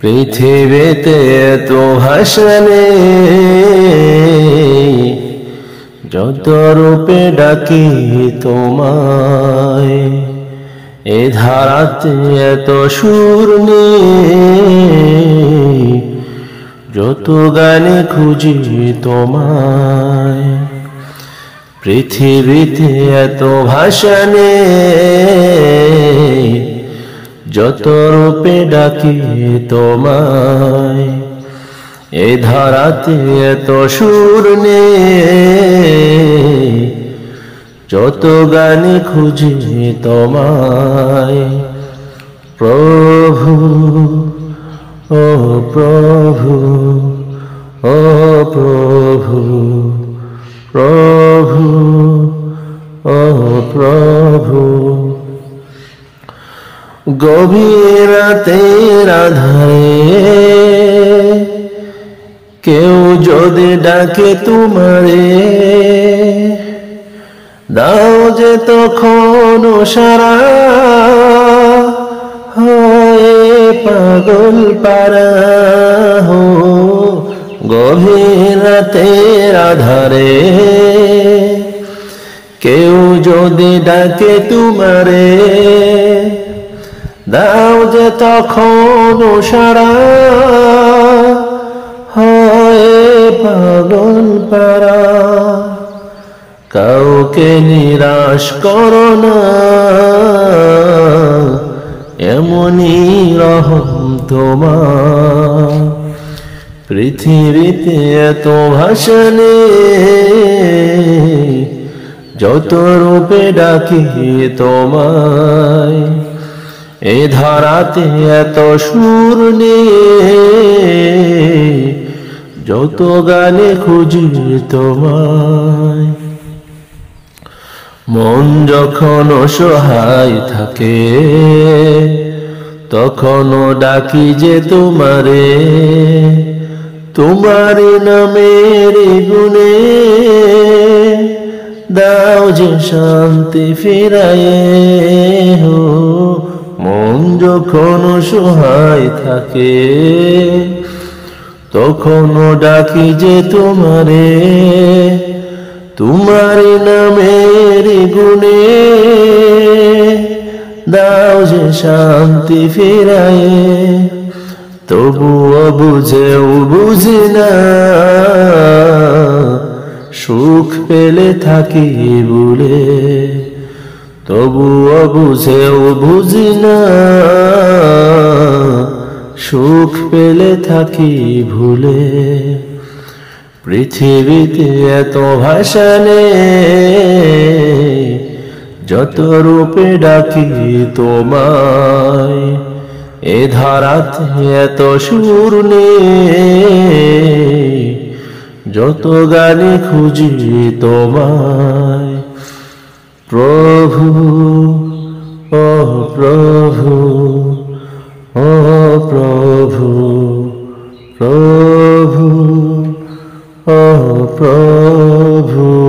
পৃথিবীতে তো হাসনে যত রূপে ডাকি তোমায়, এ ধারাতে এত সুর যত গানে খুঁজি তোমায়। পৃথিবীতে এত ভাষা ভাষণে যত রূপে ডাকি তোমায়, এ ধারাতে এত সুর নে যত গানে খুঁজি তোমায়। প্রভু, ও প্রভু ও প্রভু প্রভু। গভীর রাতের আধারে। কেউ যদি ডাকে তোমারে, দাও যে তখন সারা। হয়ে পাগল পারা হো, গভীর রাতের আধারে। কেউ যদি ডাকে তোমারে যে তখন সারা হয় পাগল পারা। কাউকে নিরাশ করো না, এমনই রহম তোমার। পৃথিবীতে এত ভাষণে যত রূপে ডাকি তোমায়। এ ধারাতে এত সুর যত গানে খুঁজি তোমায়। মন যখন অসহায় থাকে, তখনও ডাকি যে তোমারে। তোমার নামের গুণে দাও যে শান্তি ফিরায়ে, হো মন যখন সহায় থাকে তখনও ডাকি যে তোমারে তোমার নামের গুণে দাও যে শান্তি ফিরায়ে। তবুও বুঝেও বুঝি না, সুখ পেলে থাকি বলে তবুও বুঝেও বুঝি না, সুখ পেলে থাকি ভুলে। পৃথিবীতে এত ভাষণে যত রূপে ডাকি তোমায়। এ ধারাতে এত সুর যত গানে খুঁজি তোমায়। প্রভু ও প্রভু ও প্রভু প্রভু ও প্রভু